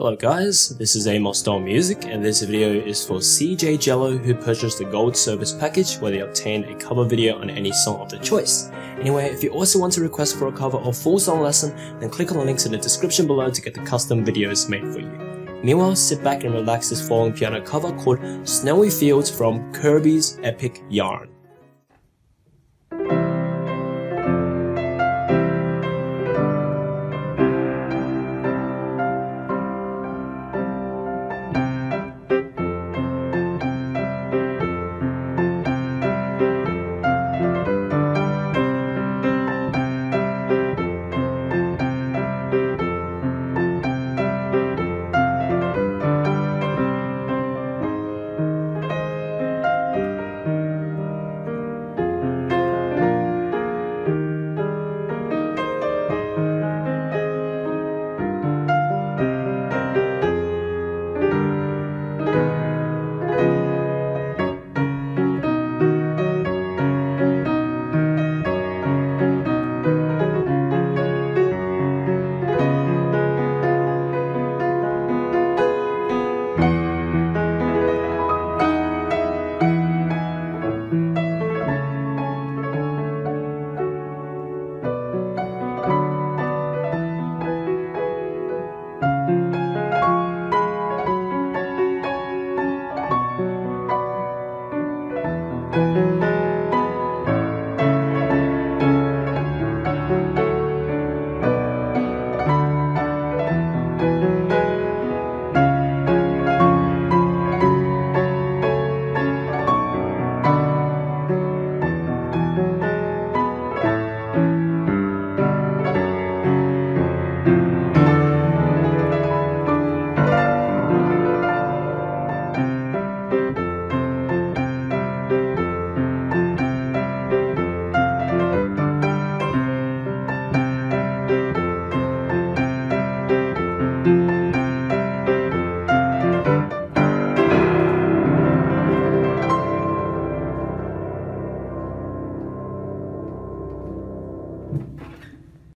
Hello guys, this is Amosdoll Music and this video is for CJ Jello who purchased the gold service package where they obtained a cover video on any song of their choice. Anyway, if you also want to request for a cover or full song lesson, then click on the links in the description below to get the custom videos made for you. Meanwhile, sit back and relax this following piano cover called Snowy Fields from Kirby's Epic Yarn.